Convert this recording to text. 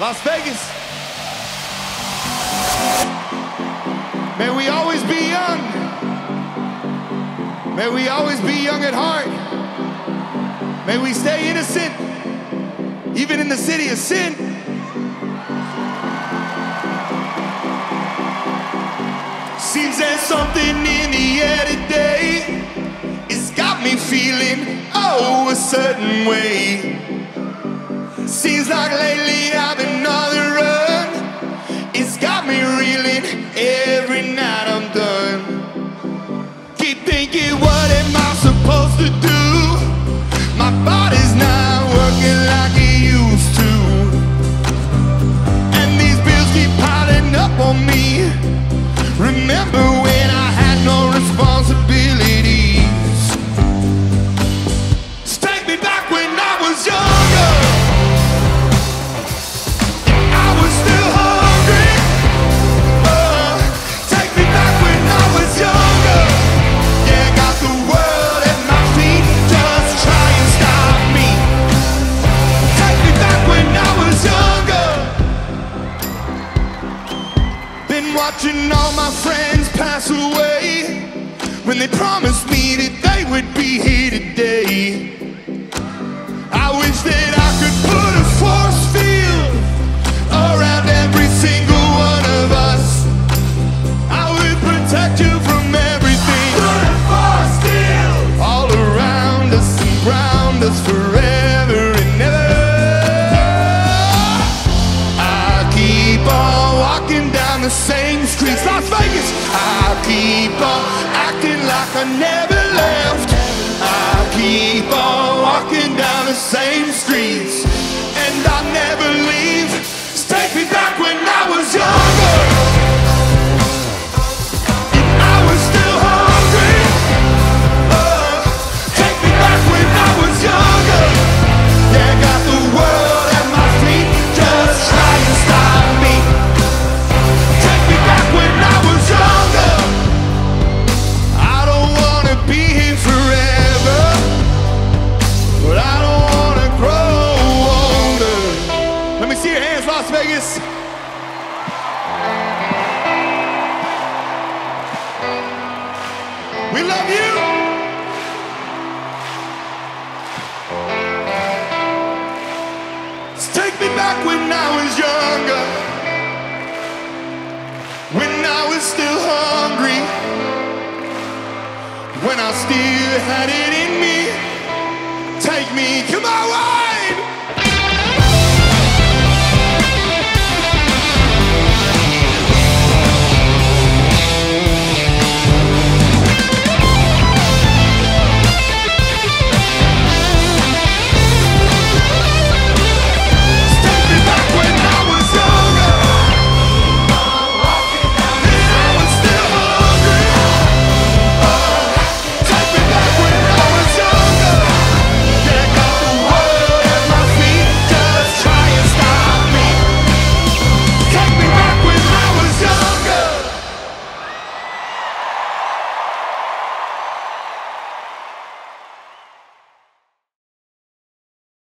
Las Vegas. May we always be young. May we always be young at heart. May we stay innocent, even in the city of sin. Seems there's something in the air today. It's got me feeling, oh, a certain way. Seems like lately I've been on the run. It's got me reeling every night I'm done. Keep thinking, what am I supposed to do? My body's not working like it used to. And these bills keep piling up on me. Watching all my friends pass away when they promised me that they would be here today. I wish that I could streets, Las Vegas. I keep on acting like I never left. I keep on walking down the same streets, and I never We love you. Take me back when I was younger, when I was still hungry, when I still had it in me.